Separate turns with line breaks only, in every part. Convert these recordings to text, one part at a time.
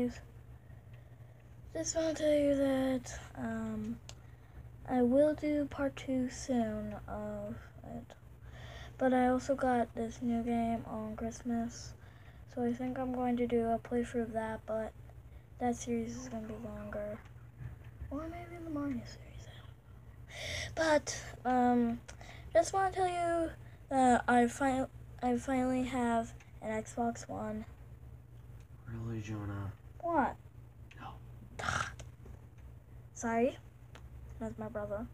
anyways, just want to tell you that um, I will do part two soon of it. But I also got this new game on Christmas, so I think I'm going to do a playthrough of that, but that series is going to be longer. Or maybe the Mario series, I don't know. But, um, just want to tell you that I, fi- I finally have an Xbox One.
Really, Jonah?
What?
No.
Sorry. That's my brother.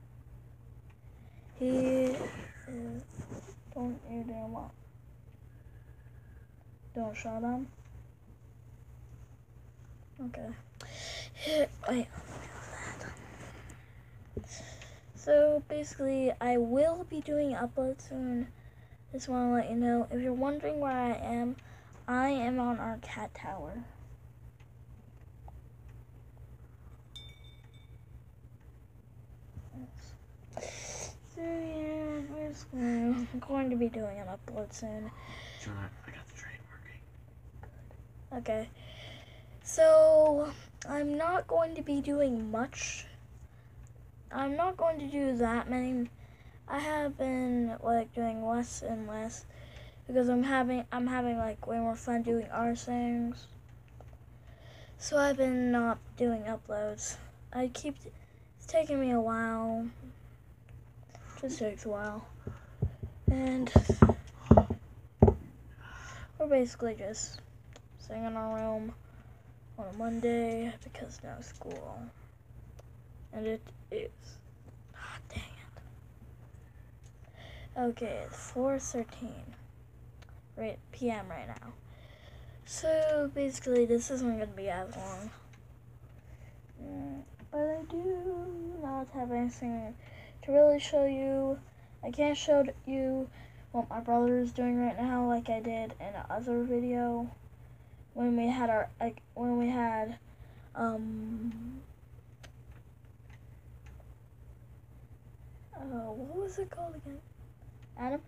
He is. Don't you dare what? Don't shut him. Okay. Wait. So basically, I will be doing uploads soon. Just want to let you know. If you're wondering where I am, I am on our cat tower. So yeah, basically, I'm going to be doing an upload soon.
Jonah, I got the train working.
Okay. So I'm not going to be doing much. I'm not going to do that many. I have been like doing less and less because I'm having I'm having like way more fun doing our things. So I've been not doing uploads. I keep it's taking me a while. Just takes a while. And we're basically just sitting in our room on a Monday because no school. And it is. Ah, dang it. Okay, it's 4.13 right, p.m. right now. So basically, this isn't going to be as long. Mm, but I do not have anything to really show you. I can't show you what my brother is doing right now like I did in the other video when we had our like when we had um uh, what was it called again? Adam,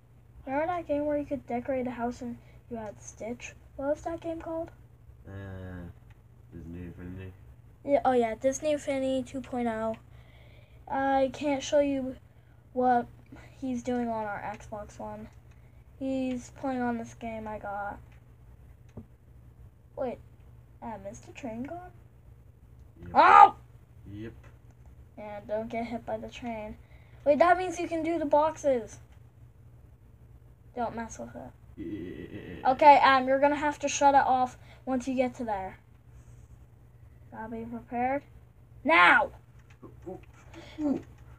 remember that game where you could decorate a house and you had Stitch? What was that game called?
Uh, Disney Infinity.
Yeah, oh yeah, Disney Infinity 2.0. I can't show you what he's doing on our Xbox One. He's playing on this game I got. Wait, uh, is the train gone?
Yep.
Oh!
Yep.
And don't get hit by the train. Wait, that means you can do the boxes. Don't mess with it.
Yeah.
Okay, Adam, you're gonna have to shut it off once you get to there. Gotta be prepared. Now!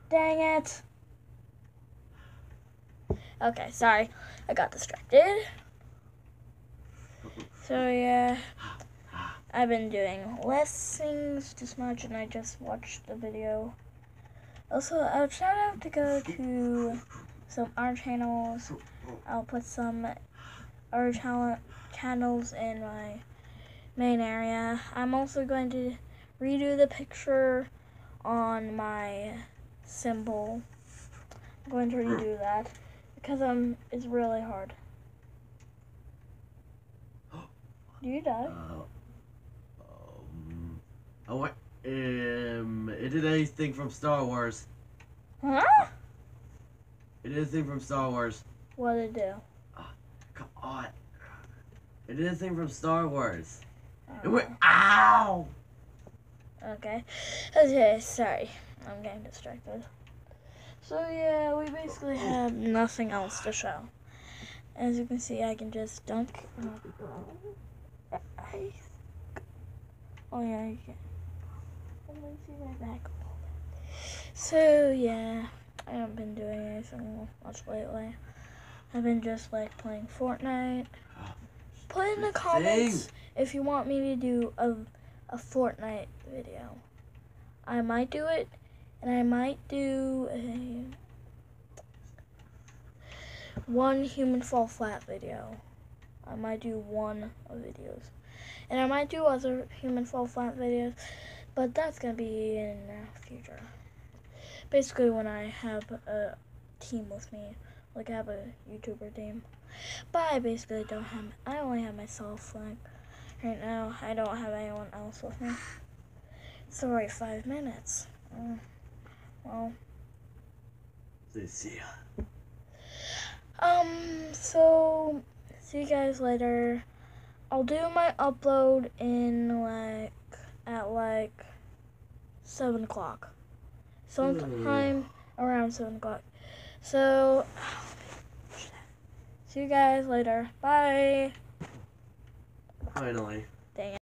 Dang it. Okay, sorry. I got distracted. So, yeah. I've been doing less things this much, and I just watched the video. Also, I would shout out to go to some art channels. I'll put some art channel channels in my main area. I'm also going to redo the picture on my symbol. I'm going to redo that because um it's really hard. Do you die?
Uh, um, oh, what? Um, it did anything from Star Wars.
Huh?
It did anything from Star Wars.
What did it do?
Come on. It did anything from Star Wars.
I
It went. Ow!
Okay. Okay, sorry. I'm getting distracted. So yeah, we basically have nothing else to show. As you can see, I can just dunk. Oh yeah, you can. Let me see my back a little bit. So yeah, I haven't been doing anything much lately. I've been just like playing Fortnite. Put in the comments if you want me to do a a Fortnite video. I might do it, and I might do a one human fall flat video. I might do one of videos, and I might do other human fall flat videos, but that's gonna be in the future. Basically, when I have a team with me, like I have a YouTuber team, but I basically don't have. I only have myself like right now. I don't have anyone else with me. Already five minutes. Uh, well,
see ya.
um, so see you guys later. I'll do my upload in like at like seven o'clock, sometime around seven o'clock. So see you guys later. Bye.
Finally.